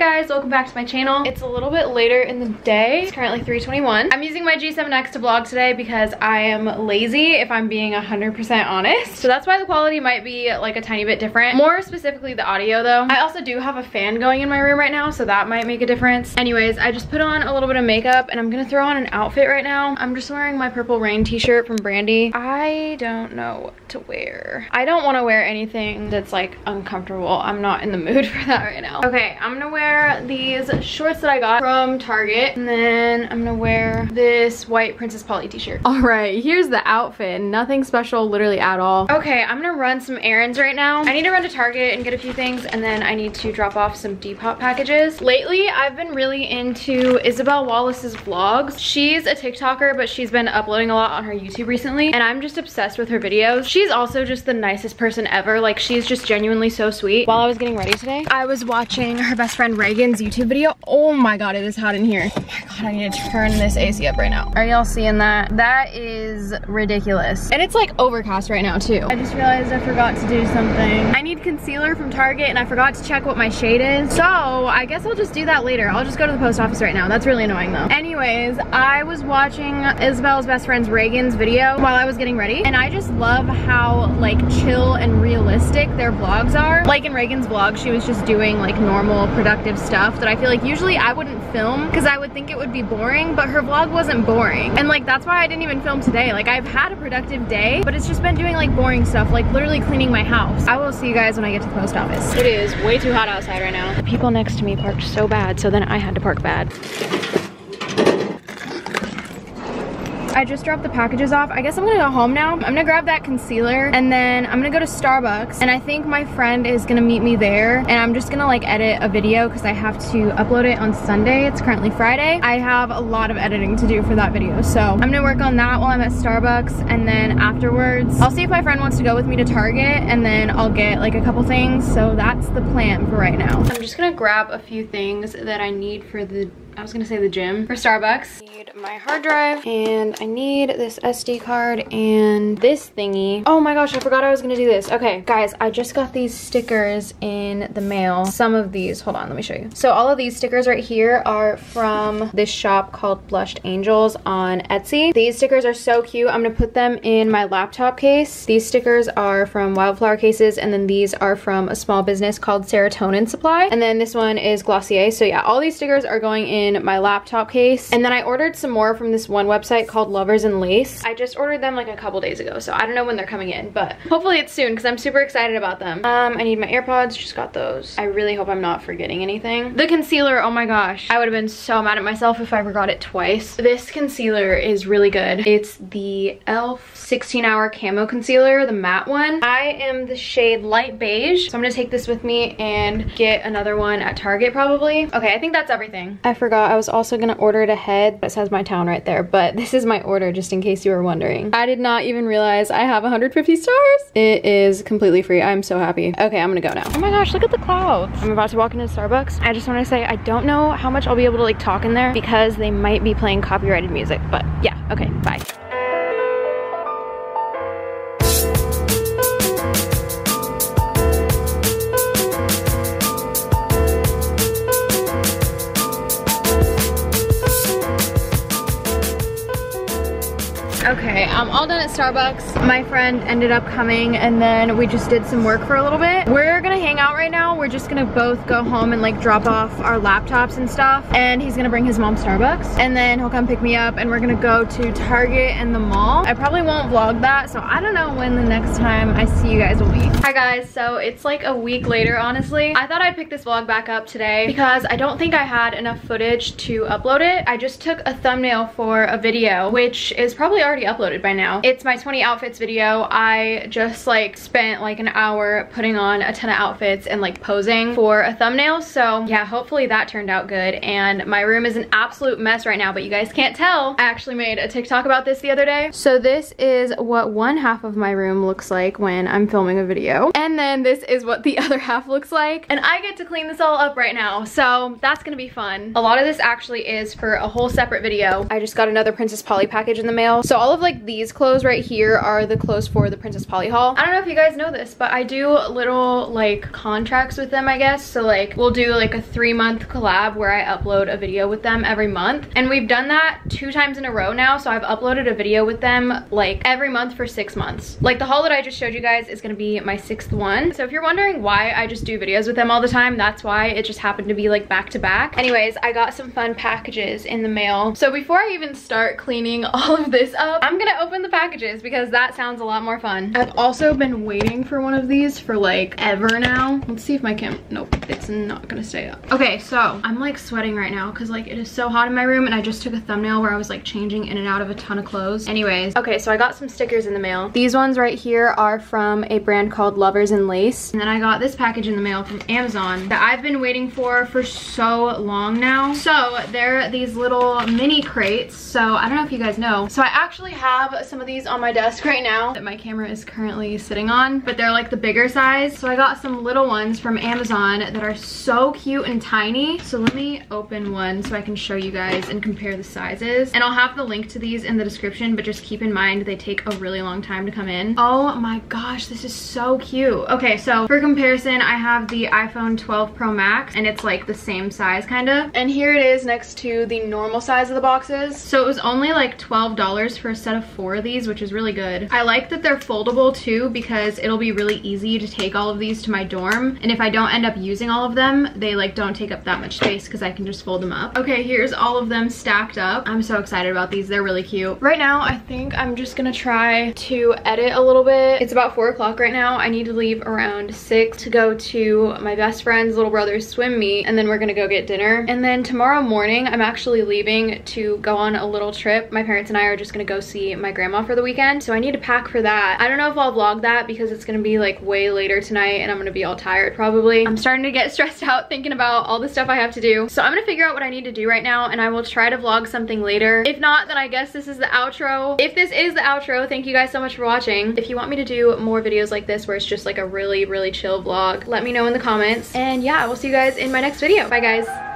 guys, welcome back to my channel. It's a little bit later in the day. It's currently 3.21. I'm using my G7X to vlog today because I am lazy if I'm being 100% honest. So that's why the quality might be like a tiny bit different. More specifically the audio though. I also do have a fan going in my room right now so that might make a difference. Anyways, I just put on a little bit of makeup and I'm gonna throw on an outfit right now. I'm just wearing my Purple Rain t-shirt from Brandy. I don't know what to wear. I don't want to wear anything that's like uncomfortable. I'm not in the mood for that right now. Okay, I'm gonna wear these shorts that I got from Target. And then I'm gonna wear this white Princess Polly t-shirt. All right, here's the outfit. Nothing special literally at all. Okay, I'm gonna run some errands right now. I need to run to Target and get a few things and then I need to drop off some Depop packages. Lately, I've been really into Isabel Wallace's vlogs. She's a TikToker, but she's been uploading a lot on her YouTube recently and I'm just obsessed with her videos. She's also just the nicest person ever. Like she's just genuinely so sweet. While I was getting ready today, I was watching her best friend Reagan's YouTube video. Oh my God, it is hot in here. Oh my God, I need to turn this AC up right now. Are y'all seeing that? That is ridiculous. And it's like overcast right now too. I just realized I forgot to do something. I need concealer from Target and I forgot to check what my shade is. So I guess I'll just do that later. I'll just go to the post office right now. That's really annoying though. Anyways, I was watching Isabel's best friend's Reagan's video while I was getting ready and I just love how like chill and realistic their vlogs are. Like in Reagan's vlog, she was just doing like normal productive stuff that I feel like usually I wouldn't film because I would think it would be boring, but her vlog wasn't boring. And like that's why I didn't even film today. Like I've had a productive day, but it's just been doing like boring stuff, like literally cleaning my house. I will see you guys when I get to the post office. It is way too hot outside right now. The people next to me parked so bad, so then I had to park bad. I just dropped the packages off. I guess I'm gonna go home now. I'm gonna grab that concealer and then I'm gonna go to Starbucks and I think my friend is gonna meet me there and I'm just gonna like edit a video because I have to upload it on Sunday. It's currently Friday. I have a lot of editing to do for that video. So I'm gonna work on that while I'm at Starbucks and then afterwards, I'll see if my friend wants to go with me to Target and then I'll get like a couple things. So that's the plan for right now. I'm just gonna grab a few things that I need for the I was gonna say the gym for Starbucks. Need my hard drive and I need this SD card and this thingy. Oh my gosh, I forgot I was gonna do this. Okay, guys, I just got these stickers in the mail. Some of these, hold on, let me show you. So all of these stickers right here are from this shop called Blushed Angels on Etsy. These stickers are so cute. I'm gonna put them in my laptop case. These stickers are from Wildflower Cases and then these are from a small business called Serotonin Supply. And then this one is Glossier. So yeah, all these stickers are going in my laptop case. And then I ordered some more from this one website called Lovers and Lace. I just ordered them like a couple days ago, so I don't know when they're coming in, but hopefully it's soon because I'm super excited about them. Um, I need my AirPods, just got those. I really hope I'm not forgetting anything. The concealer, oh my gosh. I would have been so mad at myself if I forgot it twice. This concealer is really good. It's the e.l.f. 16 hour camo concealer, the matte one. I am the shade light beige, so I'm gonna take this with me and get another one at Target probably. Okay, I think that's everything. I forgot I was also gonna order it ahead. It says my town right there, but this is my order just in case you were wondering. I did not even realize I have 150 stars. It is completely free. I'm so happy. Okay, I'm gonna go now. Oh my gosh, look at the clouds. I'm about to walk into Starbucks. I just wanna say I don't know how much I'll be able to like talk in there because they might be playing copyrighted music, but yeah, okay, bye. I'm all done at Starbucks. My friend ended up coming and then we just did some work for a little bit. We're gonna hang out right now. We're just gonna both go home and like drop off our laptops and stuff. And he's gonna bring his mom Starbucks. And then he'll come pick me up and we're gonna go to Target and the mall. I probably won't vlog that, so I don't know when the next time I see you guys will be. Hi guys, so it's like a week later, honestly. I thought I'd pick this vlog back up today because I don't think I had enough footage to upload it. I just took a thumbnail for a video, which is probably already uploaded by now. It's my 20 outfits video. I just like spent like an hour putting on a ton of outfits and like posing for a thumbnail. So yeah, hopefully that turned out good. And my room is an absolute mess right now, but you guys can't tell. I actually made a TikTok about this the other day. So this is what one half of my room looks like when I'm filming a video. video. And then this is what the other half looks like. And I get to clean this all up right now. So that's gonna be fun. A lot of this actually is for a whole separate video. I just got another Princess Polly package in the mail. So all of like these clothes right here are the clothes for the Princess Polly haul. I don't know if you guys know this, but I do little like contracts with them, I guess. So like we'll do like a three month collab where I upload a video with them every month. And we've done that two times in a row now. So I've uploaded a video with them like every month for six months. Like the haul that I just showed you guys is gonna be my sixth one. So if you're wondering why I just do videos with them all the time, that's why it just happened to be like back to back. Anyways, I got some fun packages in the mail. So before I even start cleaning all of this up, I'm gonna open the packages because that sounds a lot more fun. I've also been waiting for one of these for like ever now. Let's see if my cam, nope, it's not gonna stay up. Okay, so I'm like sweating right now because like it is so hot in my room and I just took a thumbnail where I was like changing in and out of a ton of clothes. Anyways, okay, so I got some stickers in the mail. These ones right here are from a brand called Lovers in Lace. And then I got this package in the mail from Amazon that I've been waiting for for so long now. So they're these little mini crates. So I don't know if you guys know. So I actually have some of these on my desk right now that my camera is currently sitting on, but they're like the bigger size. So I got some little ones from Amazon that are so cute and tiny. So let me open one so I can show you guys and compare the sizes. And I'll have the link to these in the description, but just keep in mind they take a really long time to come in. Oh my gosh, this is so cute. Okay, so for comparison, I have the iPhone 12 Pro Max and it's like the same size kind of. And here it is next to the normal size of the boxes. So it was only like $12 for a set of four of these, which is really good. I like that they're foldable too because it'll be really easy to take all of these to my dorm. And if I don't end up using all of them, they like don't take up that much space because I can just fold them up. Okay, here's all of them stacked up. I'm so excited about these. They're really cute. Right now, I think I'm just gonna try to edit a little bit. It's about four o'clock right now. I need to leave around six to go to my best friend's little brother's swim meet and then we're gonna go get dinner. And then tomorrow morning, I'm actually leaving to go on a little trip. My parents and I are just gonna go see my grandma for the weekend. So I need to pack for that. I don't know if I'll vlog that because it's gonna be like way later tonight and I'm gonna be all tired probably. I'm starting to get stressed out thinking about all the stuff I have to do. So I'm gonna figure out what I need to do right now and I will try to vlog something later. If not, then I guess this is the outro. If this is the outro, thank you guys so much for watching. If you want me to do more videos like this where it's just like a really, really chill vlog, let me know in the comments. And yeah, I will see you guys in my next video. Bye guys.